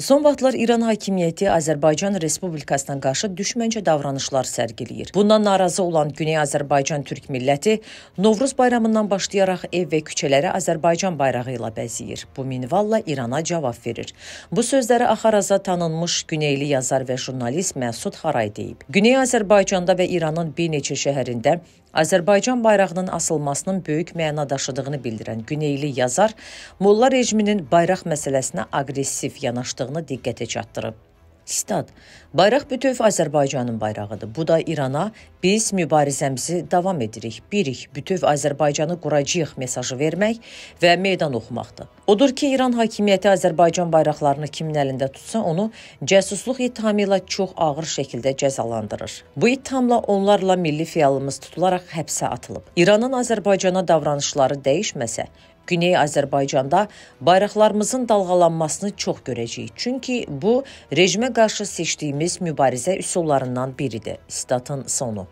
Son vaxtlar İran hakimiyyəti Azərbaycan Respublikasına qarşı düşməncə davranışlar sərgiləyir. Bundan narazı olan Güney Azərbaycan türk milləti Novruz bayramından başlayaraq ev və küçələri Azərbaycan bayrağı ilə bəzəyir. Bu minvalla İrana cavab verir. Bu sözləri Axaraza tanınmış Güneyli yazar və jurnalist Məsud Haray deyib. Güney Azərbaycanda və İranın bir neçə şəhərində Azərbaycan bayrağının asılmasının böyük məna daşıdığını bildirən Güneyli yazar Molla rejiminin bayraq məsələsinə aqressiv yanaşdığını diqqətə çatdırıb. Stat: Bayraq bütöv Azərbaycanın bayrağıdır. Bu da İrana biz mübarizəmizi davam edirik, birik, bütöv Azərbaycanı quracağıq mesajı vermək və meydan oxumaqdır. Odur ki, İran hakimiyyəti Azərbaycan bayraqlarını kimin əlində tutsa, onu cəsusluq ittihamı ilə çox ağır şəkildə cəzalandırır. Bu ittihamla onlarla milli fəalımız tutularaq həbsə atılıb. İranın Azərbaycana davranışları dəyişməsə, Güney Azərbaycanda bayraqlarımızın dalğalanmasını çox görəcəyik. Çünki bu rejimə qarşı seçdiyimiz mübarizə üsullarından biridir. Statın sonu.